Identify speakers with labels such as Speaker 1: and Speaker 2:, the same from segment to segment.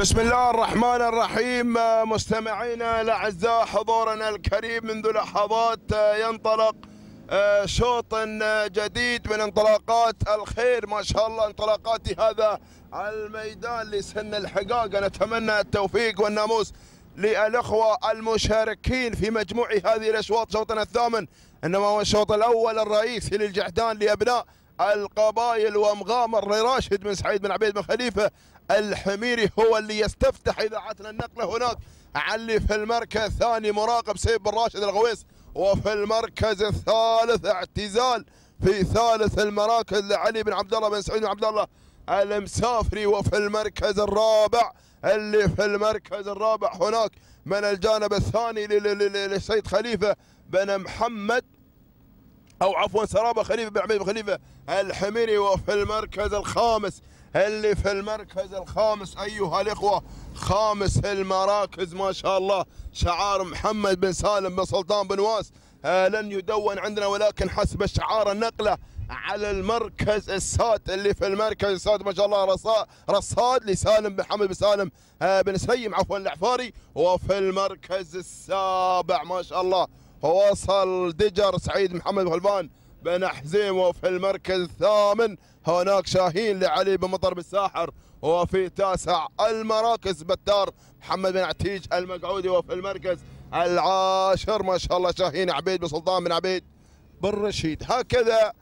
Speaker 1: بسم الله الرحمن الرحيم مستمعينا الأعزاء حضورنا الكريم منذ لحظات ينطلق شوط جديد من انطلاقات الخير. ما شاء الله انطلاقات هذا الميدان لسن الحقاقه نتمنى التوفيق والناموس للأخوة المشاركين في مجموع هذه الاشواط شوطنا الثامن إنما هو الشوط الأول الرئيسي للجحدان لأبناء القبائل ومغامر لراشد بن سعيد بن عبيد بن خليفة الحميري هو اللي يستفتح إذاعتنا النقلة هناك. علي في المركز الثاني مراقب سيف بن راشد الغويس وفي المركز الثالث اعتزال في ثالث المراكز لعلي بن عبد الله بن سعيد بن عبد الله المسافري. وفي المركز الرابع اللي في المركز الرابع هناك من الجانب الثاني للسيد خليفة بن محمد أو عفوا سرابة خليفة بن عبيد بن خليفة. الحميري وفي المركز الخامس. اللي في المركز الخامس أيها الإخوة خامس المراكز ما شاء الله. شعار محمد بن سالم بن سلطان بن واس. آه لن يدون عندنا ولكن حسب شعار النقلة على المركز السادس. اللي في المركز السادس ما شاء الله رصاد, رصاد لسالم بن حمد بن سالم. آه بن سيم عفوا العفاري وفي المركز السابع ما شاء الله. وصل دجر سعيد محمد بن بن حزيم وفي المركز الثامن. هناك شاهين لعلي بن مطر بالساحر وفي تاسع المراكز بتار محمد بن عتيج المقعودي وفي المركز العاشر. ما شاء الله شاهين عبيد بن سلطان بن عبيد بن رشيد. هكذا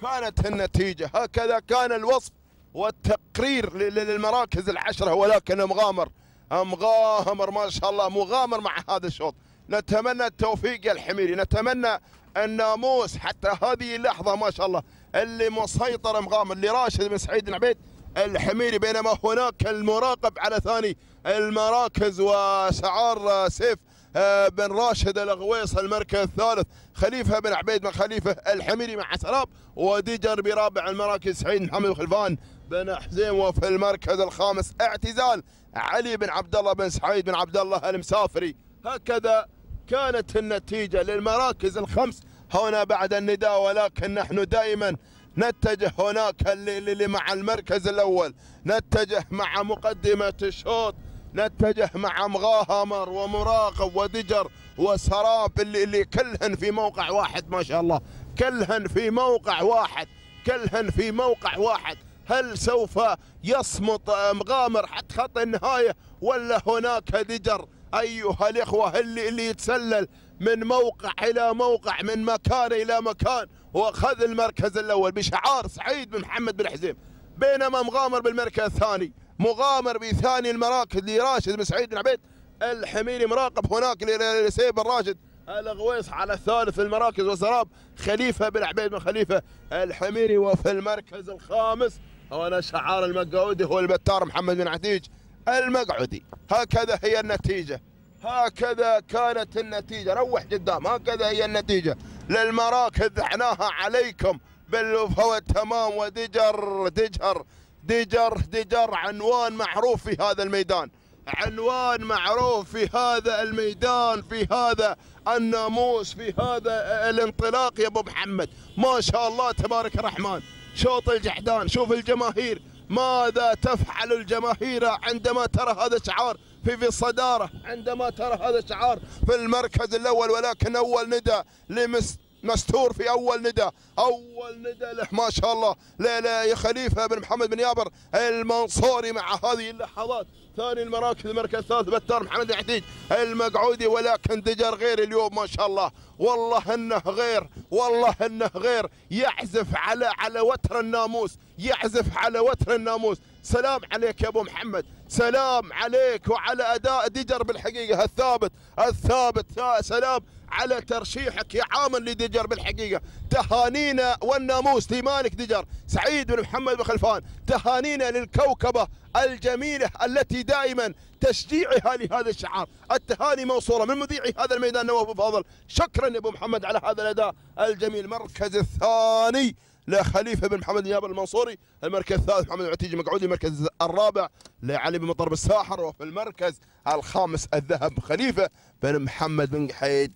Speaker 1: كانت النتيجة هكذا كان الوصف والتقرير للمراكز العشرة ولكن مغامر مغامر ما شاء الله مغامر مع هذا الشوط. نتمنى التوفيق يا الحميري. نتمنى الناموس حتى هذه اللحظة ما شاء الله اللي مسيطر مغامر لراشد بن سعيد بن عبيد الحميري بينما هناك المراقب على ثاني المراكز وشعار سيف آه، بن راشد الغويص المركز الثالث خليفة بن عبيد بن خليفة الحميري مع سراب وديجر برابع المراكز سعيد محمد خلفان بن حزيم وفي المركز الخامس اعتزال علي بن عبد الله بن سعيد بن عبد الله المسافري. هكذا كانت النتيجة للمراكز الخمس. هنا بعد النداء ولكن نحن دائما نتجه هناك اللي مع المركز الأول. نتجه مع مقدمة الشوط نتجه مع مغامر ومراقب ودجر وسراب اللي, اللي كلهن في موقع واحد ما شاء الله. كلهن في موقع واحد. كلهن في موقع واحد. هل سوف يصمت مغامر حتى خط النهاية ولا هناك دجر؟ أيها الإخوة اللي, اللي يتسلل من موقع إلى موقع من مكان إلى مكان. وأخذ المركز الأول بشعار سعيد بن محمد بن حزيم بينما مغامر بالمركز الثاني. مغامر بثاني المراكز لراشد بن سعيد بن عبيد. الحميري مراقب هناك لسيب بن راشد. الغويص على الثالث المراكز وسراب خليفة بن عبيد بن خليفة. الحميري وفي المركز الخامس هنا شعار المقعودي هو البتار محمد بن عتيج. المقعدي. هكذا هي النتيجة. هكذا كانت النتيجة. روح قدام. هكذا هي النتيجة. للمراكز عناها عليكم. باللف والتمام ودجر دجر دجر دجر. عنوان معروف في هذا الميدان. عنوان معروف في هذا الميدان في هذا الناموس في هذا الانطلاق يا أبو محمد. ما شاء الله تبارك الرحمن. شوط الجحدان. شوف الجماهير. ماذا تفعل الجماهير عندما ترى هذا الشعار في في الصدارة؟ عندما ترى هذا الشعار في المركز الأول ولكن أول ندى لمس مستور في أول ندى. أول ندى له ما شاء الله. لا خليفة بن محمد بن يابر المنصوري مع هذه اللحظات. ثاني المراكز المركز الثالث بتار محمد العتيج المقعودي ولكن دجر غير اليوم ما شاء الله. والله إنه غير والله إنه غير. يعزف على على وتر الناموس. يعزف على وتر الناموس. سلام عليك يا أبو محمد. سلام عليك وعلى أداء دجر بالحقيقة. الثابت الثابت. سلام على ترشيحك يا عامل لدجر بالحقيقة. تهانينا والناموس لمالك دجر سعيد بن محمد بن خلفان. تهانينا للكوكبة الجميلة التي دائما تشجيعها لهذا الشعار. التهاني موصولة من مذيعي هذا الميدان نواف فاضل. شكرا يا أبو محمد على هذا الأداء الجميل. المركز الثاني. لخليفه بن محمد نياب المنصوري المركز الثالث محمد العتيجي المقعودي المركز الرابع لعلي بن مطر الساحر وفي المركز الخامس الذهب خليفة بن محمد بن قحيد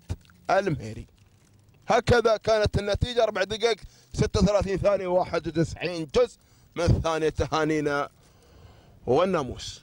Speaker 1: المهيري هكذا كانت النتيجة أربع دقائق 36 ثانية و91 جزء. من ثانية تهانينا والناموس.